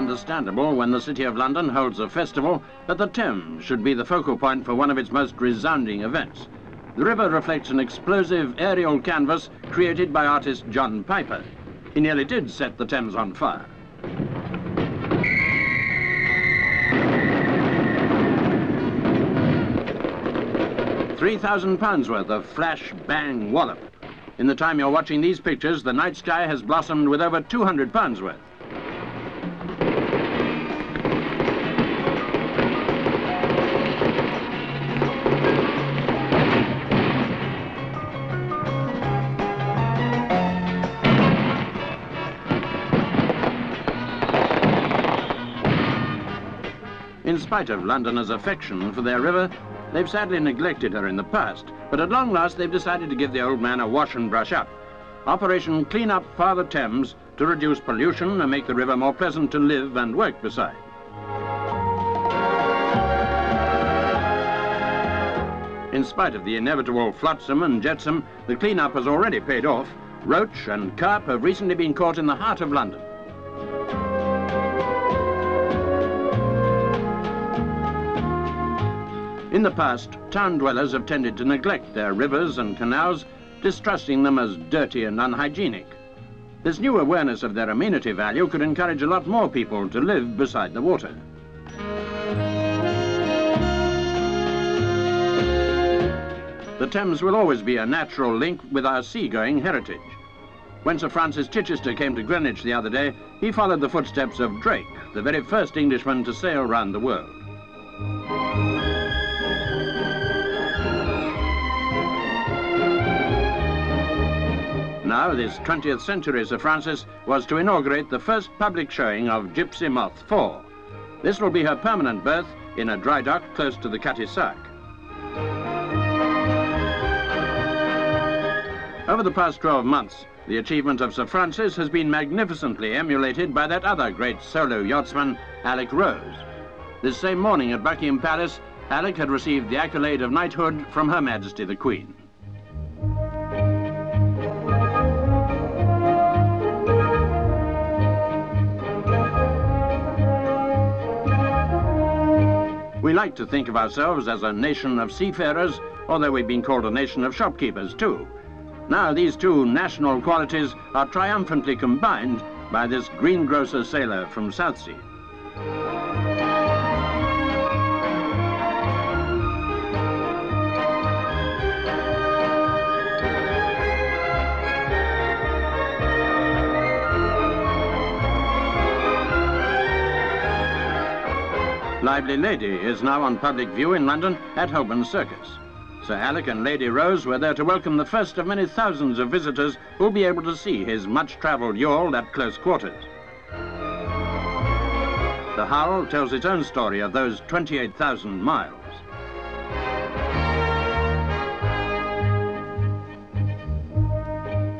understandable when the City of London holds a festival that the Thames should be the focal point for one of its most resounding events. The river reflects an explosive aerial canvas created by artist John Piper. He nearly did set the Thames on fire. Three thousand pounds worth of flash, bang, wallop. In the time you're watching these pictures, the night sky has blossomed with over 200 pounds worth. In spite of Londoners' affection for their river, they've sadly neglected her in the past, but at long last they've decided to give the old man a wash and brush up. Operation Clean Up Father Thames to reduce pollution and make the river more pleasant to live and work beside. In spite of the inevitable flotsam and jetsam, the clean-up has already paid off. Roach and carp have recently been caught in the heart of London. In the past, town dwellers have tended to neglect their rivers and canals, distrusting them as dirty and unhygienic. This new awareness of their amenity value could encourage a lot more people to live beside the water. The Thames will always be a natural link with our seagoing heritage. When Sir Francis Chichester came to Greenwich the other day, he followed the footsteps of Drake, the very first Englishman to sail round the world. Now, this 20th century Sir Francis was to inaugurate the first public showing of Gipsy Moth 4. This will be her permanent berth in a dry dock close to the Cutty Sark. Over the past 12 months, the achievement of Sir Francis has been magnificently emulated by that other great solo yachtsman, Alec Rose. This same morning at Buckingham Palace, Alec had received the accolade of knighthood from Her Majesty the Queen. We like to think of ourselves as a nation of seafarers, although we've been called a nation of shopkeepers too. Now these two national qualities are triumphantly combined by this greengrocer sailor from Southsea. Lively Lady is now on public view in London at Holborn Circus. Sir Alec and Lady Rose were there to welcome the first of many thousands of visitors who'll be able to see his much-travelled yawl at close quarters. The Hull tells its own story of those 28,000 miles.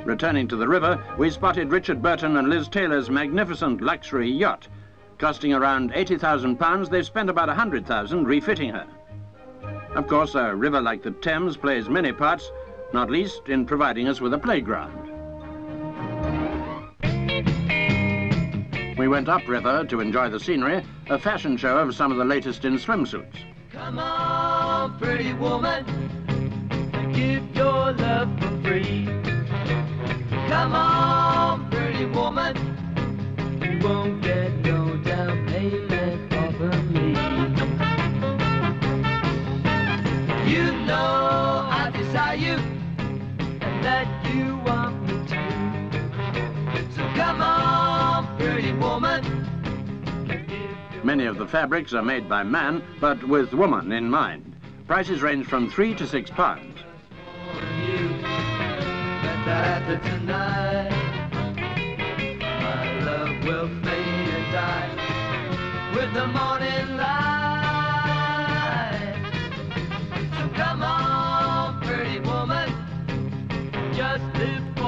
Returning to the river, we spotted Richard Burton and Liz Taylor's magnificent luxury yacht, Costing around £80,000, they've spent about 100,000 refitting her. Of course, a river like the Thames plays many parts, not least in providing us with a playground. We went upriver to enjoy the scenery, a fashion show of some of the latest in swimsuits. Come on, pretty woman, give your love for free. Come on, of the fabrics are made by man, but with woman in mind. Prices range from three to six pounds. just live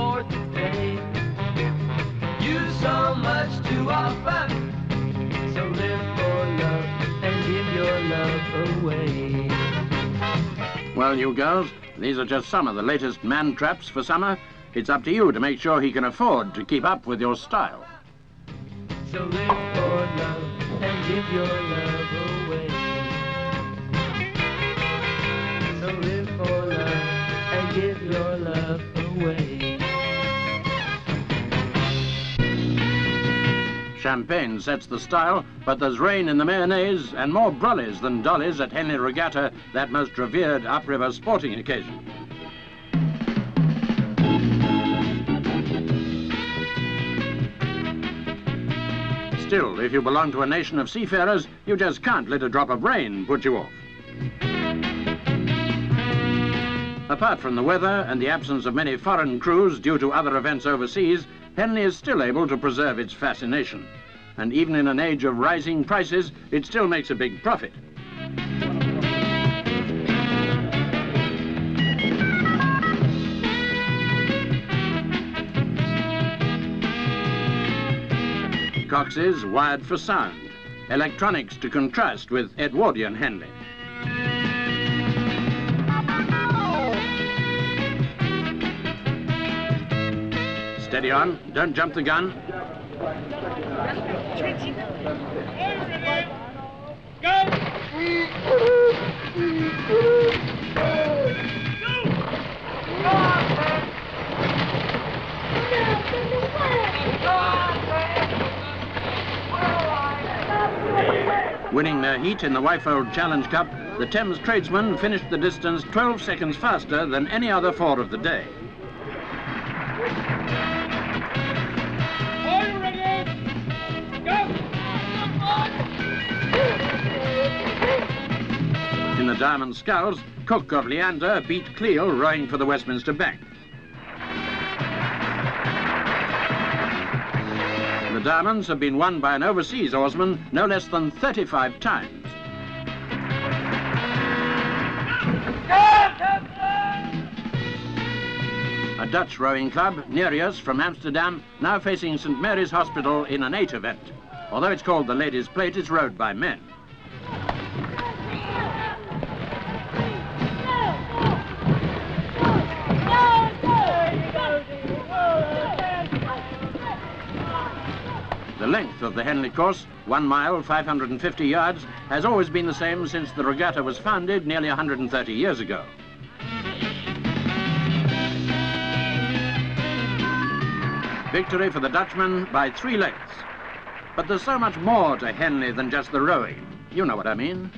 Well, you girls, these are just some of the latest man traps for summer. It's up to you to make sure he can afford to keep up with your style. So live for love and give your love give your love away. Champagne sets the style, but there's rain in the mayonnaise and more brollies than dollies at Henley Regatta, that most revered upriver sporting occasion. Still, if you belong to a nation of seafarers, you just can't let a drop of rain put you off. Apart from the weather and the absence of many foreign crews due to other events overseas, Henley is still able to preserve its fascination. And even in an age of rising prices, it still makes a big profit. Coxes wired for sound, electronics to contrast with Edwardian Henley. Steady on, don't jump the gun. Winning their heat in the Wyfold Challenge Cup, the Thames tradesmen finished the distance 12 seconds faster than any other four of the day. Diamond Sculls, Cook of Leander beat Cleo rowing for the Westminster Bank. The Diamonds have been won by an overseas oarsman no less than 35 times. A Dutch rowing club, Nereus from Amsterdam, now facing St Mary's Hospital in an eight event. Although it's called the Ladies' Plate, it's rowed by men. Length of the Henley course, one mile, 550 yards, has always been the same since the regatta was founded nearly 130 years ago. Victory for the Dutchman by three lengths. But there's so much more to Henley than just the rowing. You know what I mean.